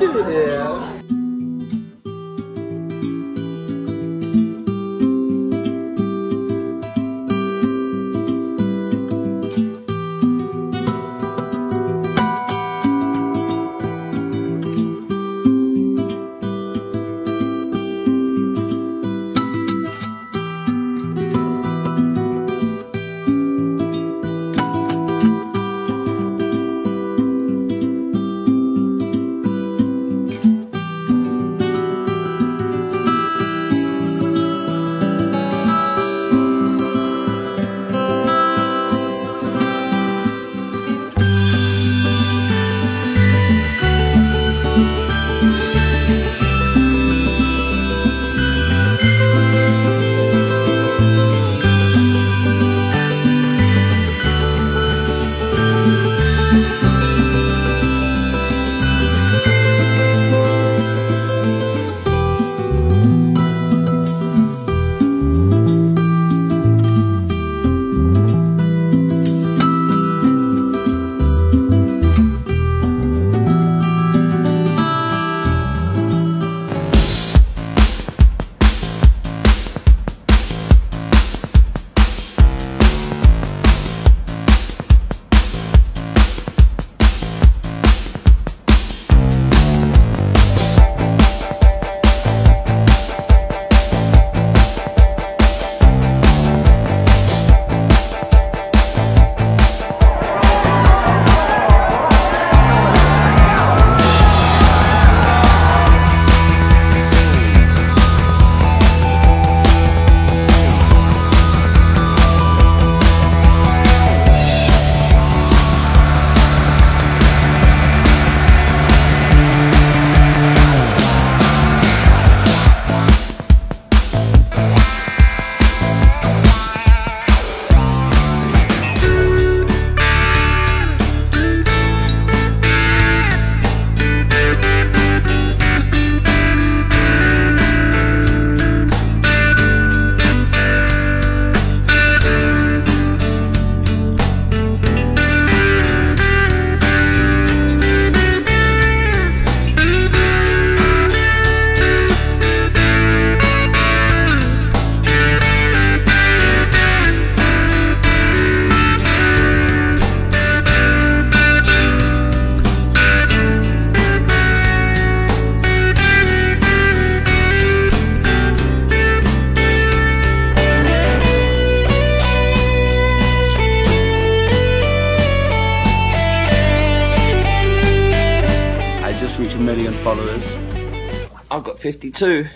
Yeah. Million followers. I've got 52.